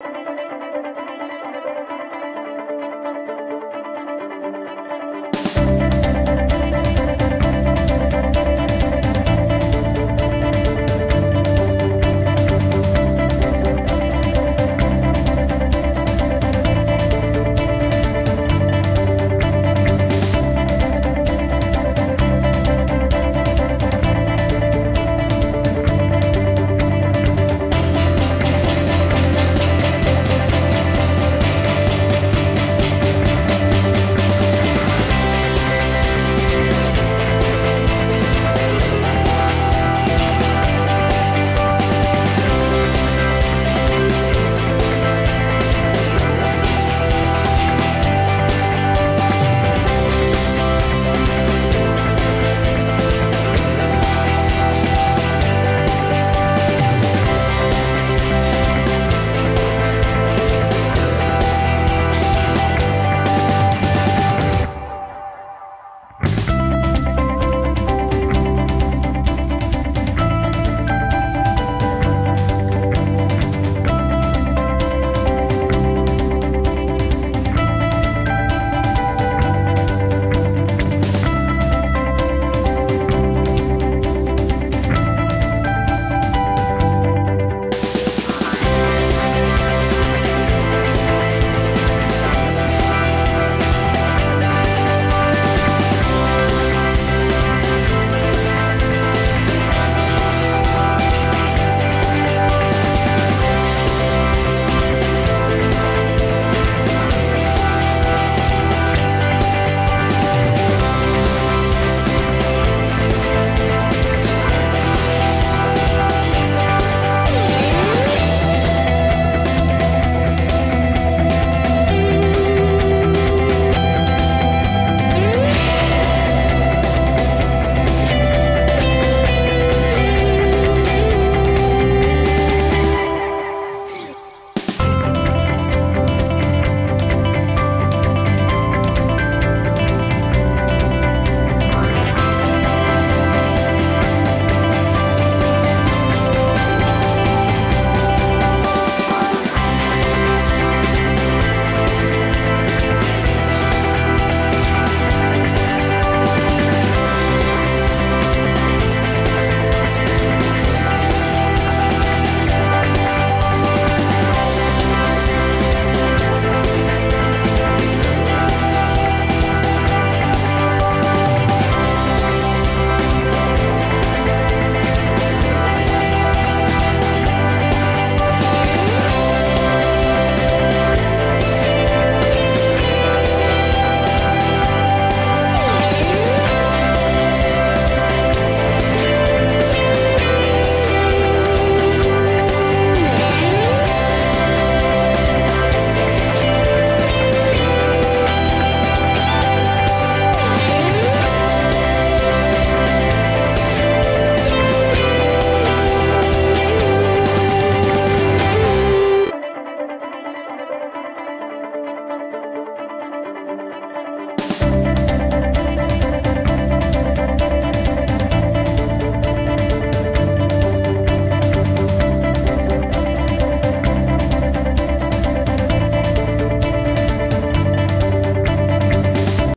you.